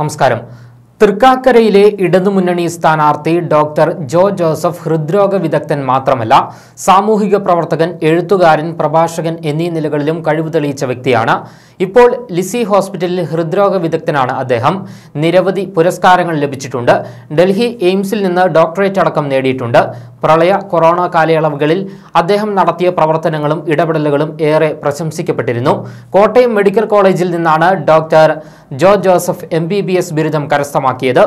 നമസ്കാരം. തൃക്കാക്കരയിലെ ഇടതുമുന്നണി സ്ഥാനാർത്ഥി ഡോക്ടർ ജോ ജോസഫ് ഹൃദ്രോഗ വിദഗ്ധൻ മാത്രമല്ല സാമൂഹിക പ്രവർത്തകൻ എഴുത്തുകാരൻ പ്രഭാഷകൻ എന്നീ നിലകളിലും കഴിവ് തെളിയിച്ച വ്യക്തിയാണ്. ഇപ്പോൾ ലിസി ഹോസ്പിറ്റലിൽ ഹൃദ്രോഗ വിദഗ്ധനാണ് അദ്ദേഹം. നിരവധി പുരസ്കാരങ്ങൾ ലഭിച്ചിട്ടുണ്ട്. ഡൽഹി എയിംസിൽ നിന്ന് ഡോക്ടറേറ്റ് അടക്കം നേടിയിട്ടുണ്ട്. പ്രളയ കൊറോണ കാലയളവുകളിൽ അദ്ദേഹം നടത്തിയ പ്രവർത്തനങ്ങളും ഇടപെടലുകളും ഏറെ പ്രശംസിക്കപ്പെട്ടിരുന്നു. കോട്ടയം മെഡിക്കൽ കോളേജിൽ നിന്നാണ് doctor Jo Joseph M B B S ബിരുദം കരസ്ഥമാക്കിയത്.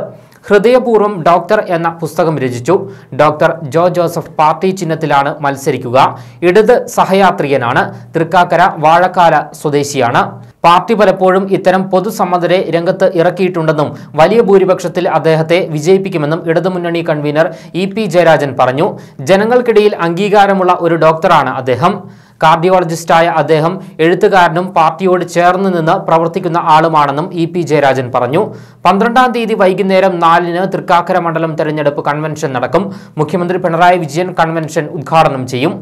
ഹൃദയപൂർവം ഡോക്ടർ എന്ന പുസ്തകം രചിച്ചു. ഡോക്ടർ ജോ ജോസഫ് പാർട്ടി ചിഹ്നത്തിലാണ് മത്സരിക്കുക. ഇടത് സഹയാത്രികനാണ്. തൃക്കാക്കര വാഴക്കാല സ്വദേശിയാണ്. പാർട്ടി പലപ്പോഴും ഇത്തരം പൊതുസമ്മതരെ രംഗത്ത് ഇറക്കിയിട്ടുണ്ടെന്നും വലിയ ഭൂരിപക്ഷത്തിൽ അദ്ദേഹത്തെ വിജയിപ്പിക്കുമെന്നും ഇടതുമുന്നണി കൺവീനർ ഇ പി ജയരാജൻ പറഞ്ഞു. ജനങ്ങൾക്കിടയിൽ അംഗീകാരമുള്ള ഒരു ഡോക്ടറാണ് അദ്ദേഹം. കാർഡിയോളജിസ്റ്റായ അദ്ദേഹം എഴുത്തുകാരനും പാർട്ടിയോട് ചേർന്ന് നിന്ന് പ്രവർത്തിക്കുന്ന ആളുമാണെന്നും ഇ പി ജയരാജൻ പറഞ്ഞു. പന്ത്രണ്ടാം തീയതി വൈകുന്നേരം നാലിന് തൃക്കാക്കര മണ്ഡലം തെരഞ്ഞെടുപ്പ് കൺവെൻഷൻ നടക്കും. മുഖ്യമന്ത്രി പിണറായി വിജയൻ കൺവെൻഷൻ ഉദ്ഘാടനം ചെയ്യും.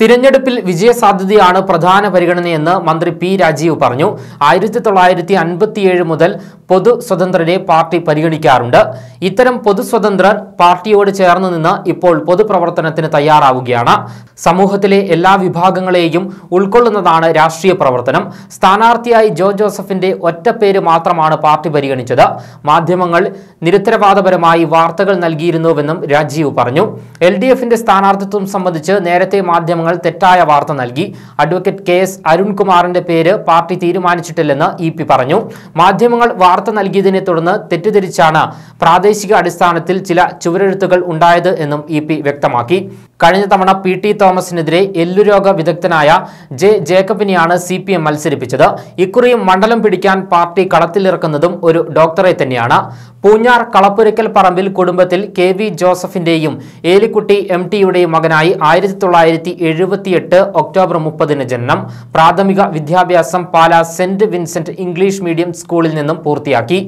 തിരഞ്ഞെടുപ്പിൽ വിജയസാധ്യതയാണ് പ്രധാന പരിഗണനയെന്ന് മന്ത്രി പി രാജീവ് പറഞ്ഞു. ആയിരത്തി തൊള്ളായിരത്തി അൻപത്തിയേഴ് മുതൽ പൊതു സ്വതന്ത്രരെ പാർട്ടി പരിഗണിക്കാറുണ്ട്. ഇത്തരം പൊതു സ്വതന്ത്രർ പാർട്ടിയോട് ചേർന്ന് നിന്ന് ഇപ്പോൾ പൊതുപ്രവർത്തനത്തിന് തയ്യാറാവുകയാണ്. സമൂഹത്തിലെ എല്ലാ വിഭാഗങ്ങളെയും ഉൾക്കൊള്ളുന്നതാണ് രാഷ്ട്രീയ പ്രവർത്തനം. സ്ഥാനാർത്ഥിയായി ജോ ജോസഫിന്റെ ഒറ്റപ്പേര് പേര് മാത്രമാണ് പാർട്ടി പരിഗണിച്ചത്. മാധ്യമങ്ങൾ നിരുത്തരവാദപരമായി വാർത്തകൾ നൽകിയിരുന്നുവെന്നും രാജീവ് പറഞ്ഞു. എൽ ഡി എഫിന്റെ സ്ഥാനാർത്ഥിത്വം സംബന്ധിച്ച് നേരത്തെ മാധ്യമങ്ങൾ തെറ്റായ വാർത്ത നൽകി. അഡ്വക്കേറ്റ് കെ എസ് അരുൺകുമാറിന്റെ പേര് പാർട്ടി തീരുമാനിച്ചിട്ടില്ലെന്ന് ഇ പി പറഞ്ഞു. മാധ്യമങ്ങൾ വാർത്ത നൽകിയതിനെ തുടർന്ന് തെറ്റിദ്ധരിച്ചാണ് പ്രാദേശിക അടിസ്ഥാനത്തിൽ ചില ചുവരെഴുത്തുകൾ ഉണ്ടായത് എന്നും ഇ വ്യക്തമാക്കി. കഴിഞ്ഞ തവണ പി ടി തോമസിനെതിരെ എല്ലുരോഗ വിദഗ്ധനായ ജെ ജേക്കബിനെയാണ് സി പി എം മത്സരിപ്പിച്ചത്. ഇക്കുറിയും മണ്ഡലം പിടിക്കാൻ പാർട്ടി കളത്തിലിറക്കുന്നതും ഒരു ഡോക്ടറെ തന്നെയാണ്. പൂഞ്ഞാർ കളപ്പുരയ്ക്കൽ പറമ്പിൽ കുടുംബത്തിൽ കെ വി ജോസഫിന്റെയും ഏലിക്കുട്ടി എം ടിയുടെയും മകനായി ആയിരത്തി തൊള്ളായിരത്തി എഴുപത്തിയെട്ട് ഒക്ടോബർ മുപ്പതിന് ജനനം. പ്രാഥമിക വിദ്യാഭ്യാസം Pala saint Vincent English medium സ്കൂളിൽ നിന്നും പൂർത്തിയാക്കി.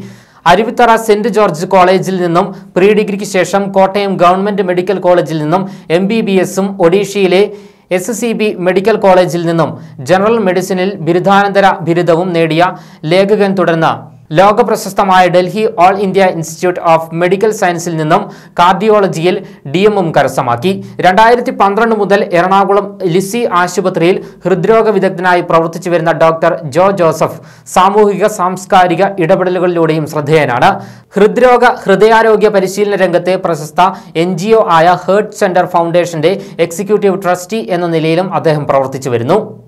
അരുവിത്തറ സെന്റ് ജോർജ് കോളേജിൽ നിന്നും പ്രീ ഡിഗ്രിക്ക് ശേഷം കോട്ടയം ഗവൺമെന്റ് മെഡിക്കൽ കോളേജിൽ നിന്നും എം ബി ബി എസും ഒഡീഷയിലെ എസ് സി ബി മെഡിക്കൽ കോളേജിൽ നിന്നും ജനറൽ മെഡിസിനിൽ ബിരുദാനന്തര ബിരുദവും നേടിയ ലേഖകൻ തുടർന്ന് ലോക പ്രശസ്തമായ Delhi all India institute of medical സയൻസിൽ നിന്നും കാർഡിയോളജിയിൽ ഡി എമ്മും കരസ്ഥമാക്കി. രണ്ടായിരത്തി പന്ത്രണ്ട് മുതൽ എറണാകുളം ലിസി ആശുപത്രിയിൽ ഹൃദ്രോഗ വിദഗ്ധനായി പ്രവർത്തിച്ചു വരുന്ന ഡോക്ടർ ജോ ജോസഫ് സാമൂഹിക സാംസ്കാരിക ഇടപെടലുകളിലൂടെയും ശ്രദ്ധേയനാണ്. ഹൃദ്രോഗ ഹൃദയാരോഗ്യ പരിശീലന രംഗത്തെ പ്രശസ്ത എൻ ജി ഒ ആയ ഹേർട്ട് സെന്റർ ഫൗണ്ടേഷന്റെ എക്സിക്യൂട്ടീവ് ട്രസ്റ്റി എന്ന നിലയിലും അദ്ദേഹം പ്രവർത്തിച്ചു വരുന്നു.